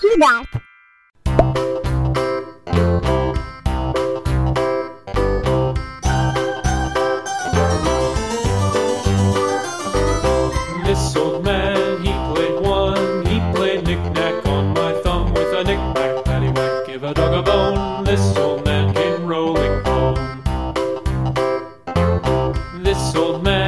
do that. This old man, he played one. He played knick-knack on my thumb with a knick-knack, paddywhack, give a dog a bone. This old man came rolling home. This old man,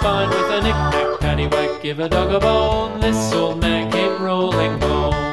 Spine with a knick-knack, paddywhack, give a dog a bone. This old man came rolling home.